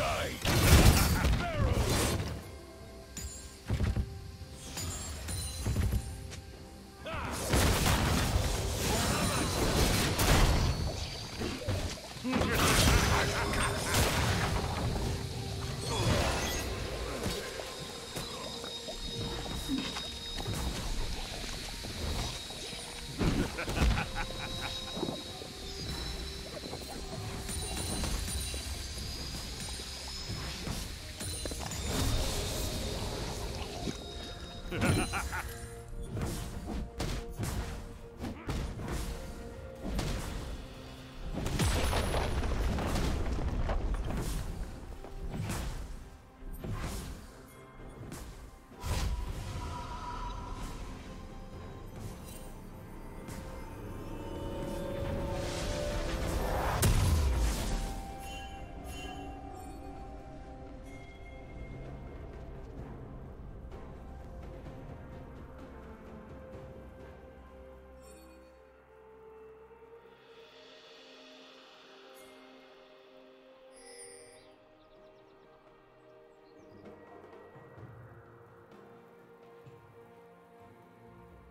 side!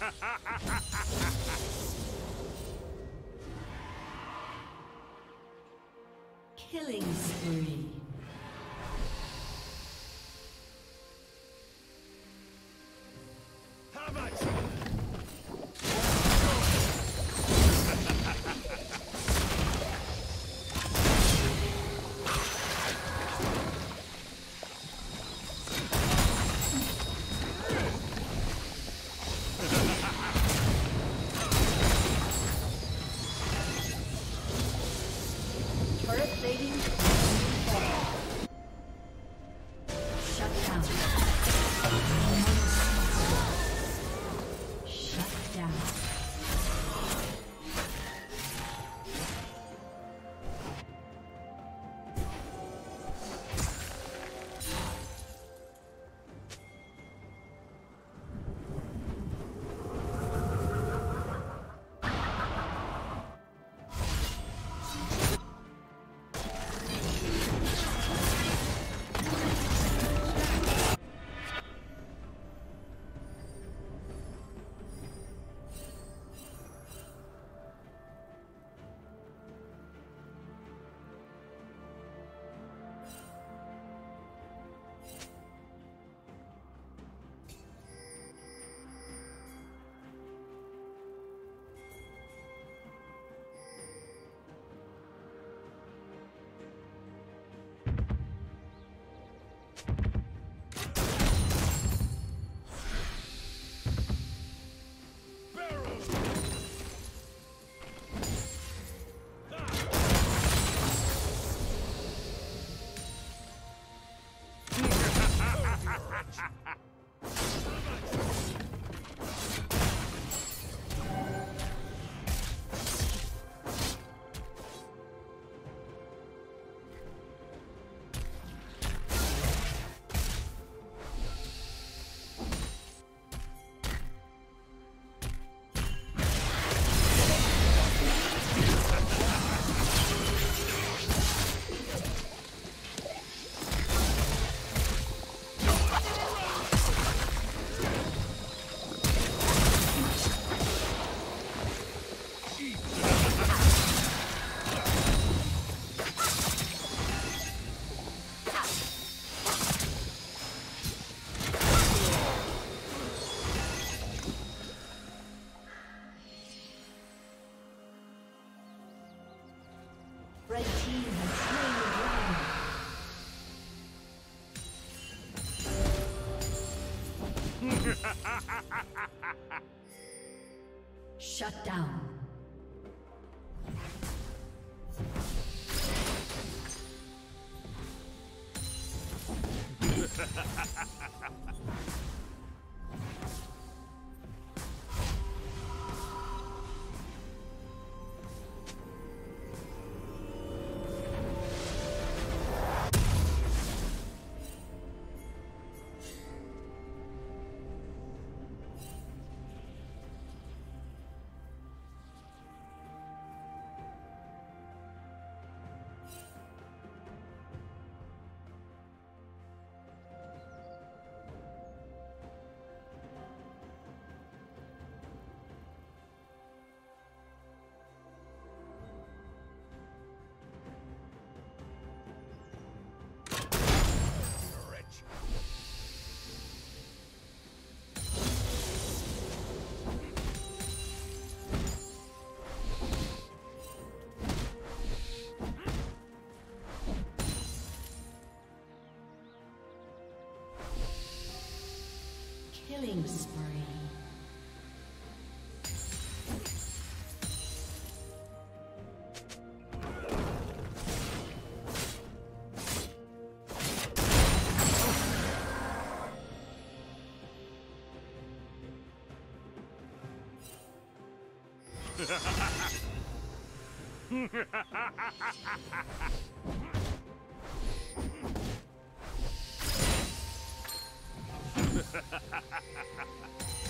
Killing spree. Shut down. Killing spree. Ha ha ha! destroyed. Ha ha ha ha ha ha!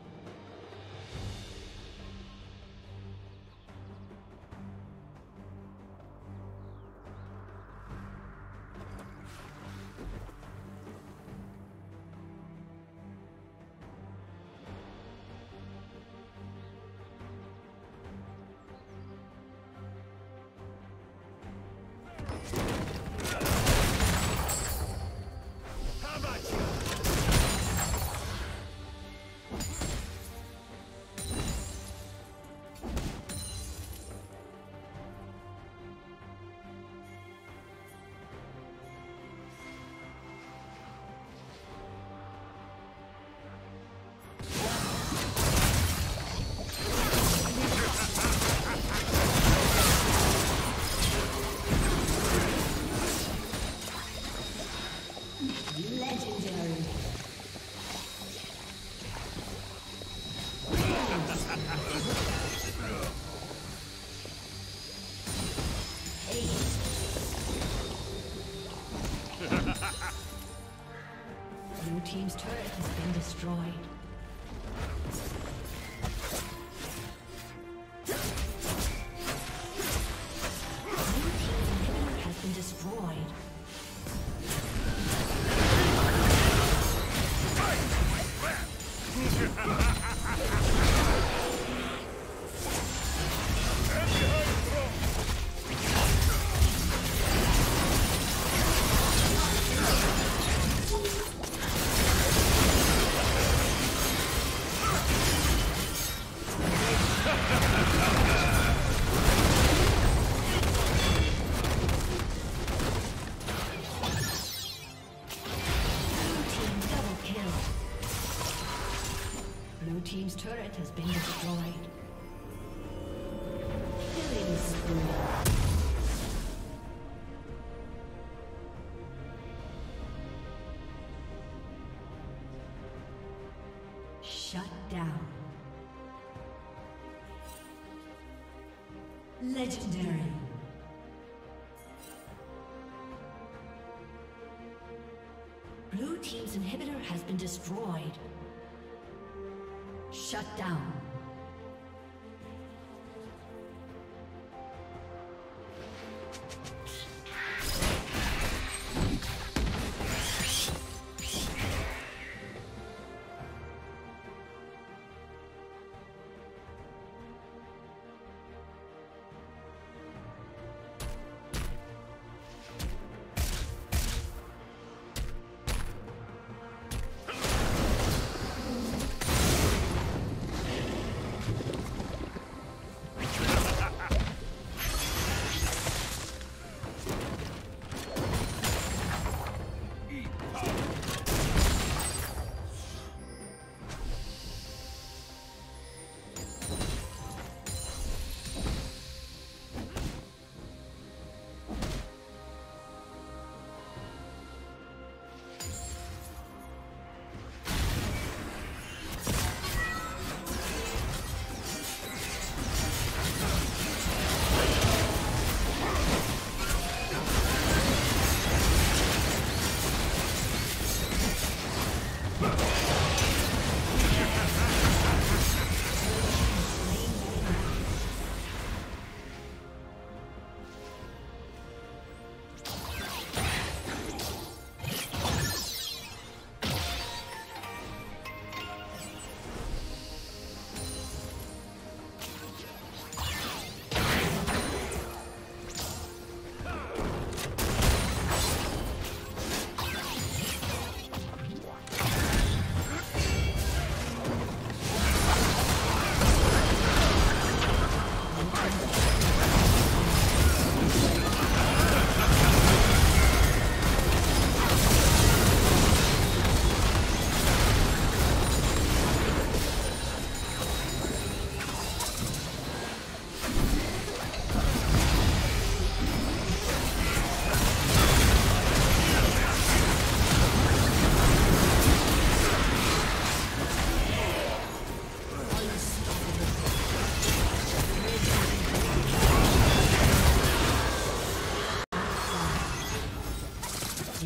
Has been destroyed. Killing spree. Shut down. Legendary. Blue Team's inhibitor has been destroyed. Shut down.